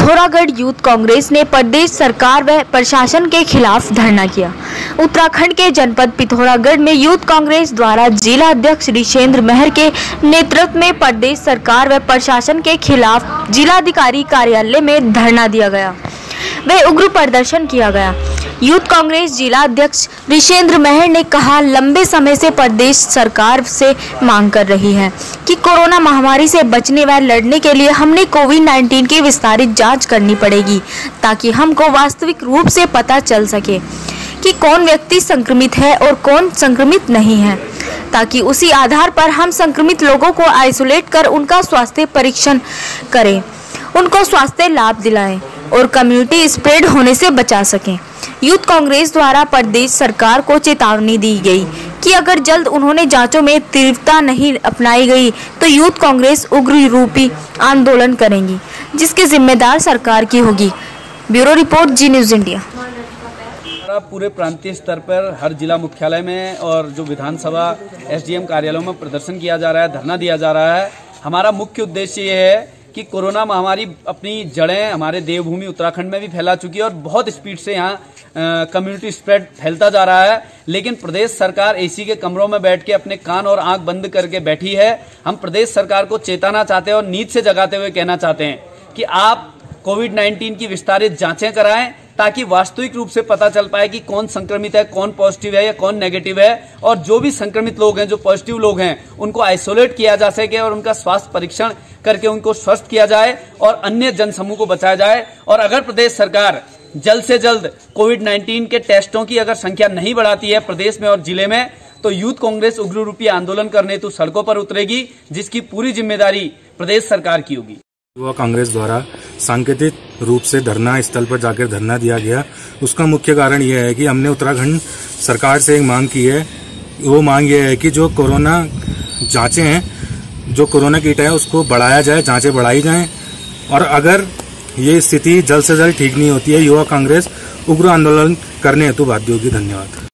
Pithoragarh youth Congress ने प्रदेश सरकार व प्रशासन के खिलाफ धरना किया। उत्तराखंड के जनपद पिथौरागढ़ में यूथ कांग्रेस द्वारा जिला अध्यक्ष ऋषेंद्र मेहर के नेतृत्व में प्रदेश सरकार व प्रशासन के खिलाफ जिलाधिकारी कार्यालय में धरना दिया गया। व उग्र प्रदर्शन किया गया। यूथ कांग्रेस जिला अध्यक्ष ऋषेंद्र मेहर ने कहा, लंबे समय से प्रदेश सरकार से मांग कर रही है कि कोरोना महामारी से बचने व लड़ने के लिए हमने कोविड 19 की विस्तारित जाँच करनी पड़ेगी, ताकि हमको वास्तविक रूप से पता चल सके कि कौन व्यक्ति संक्रमित है और कौन संक्रमित नहीं है, ताकि उसी आधार पर हम संक्रमित लोगों को आइसोलेट कर उनका स्वास्थ्य परीक्षण करें, उनको स्वास्थ्य लाभ दिलाएँ और कम्युनिटी स्प्रेड होने से बचा सकें। यूथ कांग्रेस द्वारा प्रदेश सरकार को चेतावनी दी गई कि अगर जल्द उन्होंने जांचों में तीव्रता नहीं अपनाई गई तो यूथ कांग्रेस उग्र रूपी आंदोलन करेंगी, जिसकी जिम्मेदार सरकार की होगी। Bureau report, Zee News India. पूरे प्रांतीय स्तर पर, हर जिला मुख्यालय में और जो विधानसभा, एसडीएम कार्यालयों में प्रदर्शन किया जा रहा है, धरना दिया जा रहा है। हमारा मुख्य उद्देश्य ये है कि कोरोना महामारी अपनी जड़ें हमारे देवभूमि उत्तराखंड में भी फैला चुकी है और बहुत स्पीड से यहाँ कम्युनिटी स्प्रेड फैलता जा रहा है, लेकिन प्रदेश सरकार एसी के कमरों में बैठ के अपने कान और आँख बंद करके बैठी है। हम प्रदेश सरकार को चेताना चाहते हैं और नींद से जगाते हुए कहना चाहते हैं कि आप कोविड 19 की विस्तारित जांचें कराएँ, ताकि वास्तविक रूप से पता चल पाए कि कौन संक्रमित है, कौन पॉजिटिव है या कौन नेगेटिव है, और जो भी संक्रमित लोग हैं, जो पॉजिटिव लोग हैं, उनको आइसोलेट किया जा सके और उनका स्वास्थ्य परीक्षण करके उनको स्वस्थ किया जाए और अन्य जनसमूह को बचाया जाए। और अगर प्रदेश सरकार जल्द से जल्द कोविड 19 के टेस्टों की अगर संख्या नहीं बढ़ाती है प्रदेश में और ज़िले में तो यूथ कांग्रेस उग्र रूपी आंदोलन करने तो सड़कों पर उतरेगी, जिसकी पूरी ज़िम्मेदारी प्रदेश सरकार की होगी। युवा कांग्रेस द्वारा सांकेतिक रूप से धरना स्थल पर जाकर धरना दिया गया। उसका मुख्य कारण यह है कि हमने उत्तराखंड सरकार से एक मांग की है। वो मांग यह है कि जो कोरोना जांचें हैं, जो कोरोना किट है, उसको बढ़ाया जाए, जांचें बढ़ाई जाएँ। और अगर ये स्थिति जल्द से जल्द ठीक नहीं होती है। युवा कांग्रेस उग्र आंदोलन करने हेतु बाध्य होगी। धन्यवाद।